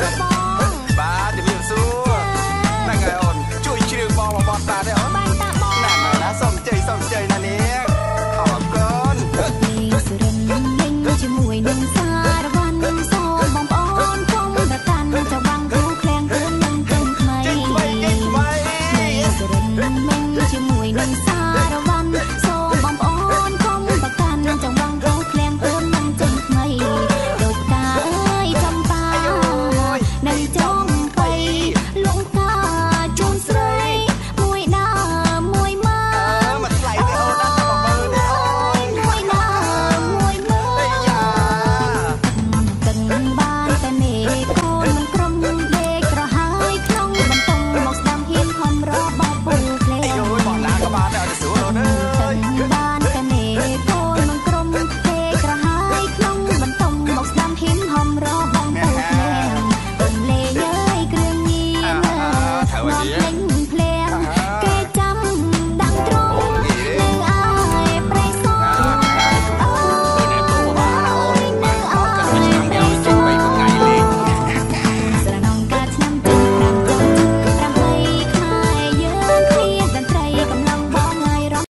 សិស្សបងបាទជំរាបសួរហ្នឹងហើយអូនជួយជ្រាវបងមកបត់តាទេអូនបានតាបងណាស់ណាសុំជ័យសុំជ័យណានាងអរគុណនេះសរិនលេងជាមួយនឹងសារវ័នសូមបងប្អូនកុំដកាន់ទៅបាំងគូឃ្លាំងគូនឹងគំថ្មីនេះសរិនលេងជាមួយនឹងសារវ័ន don't